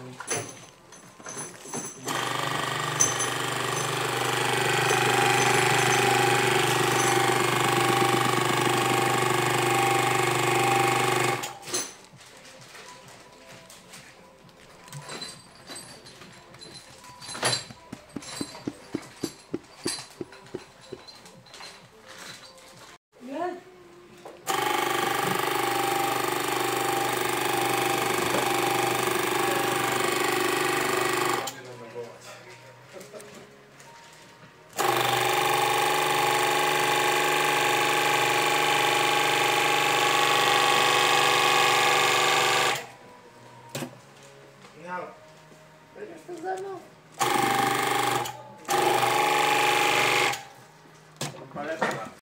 Thank you. Não. Eu não precisar não. Parece lá.